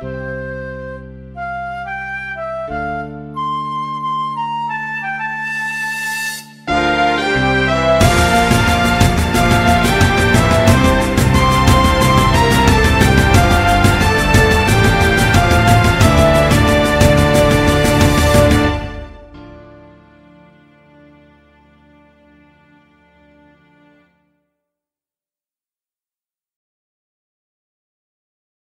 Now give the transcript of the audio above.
Música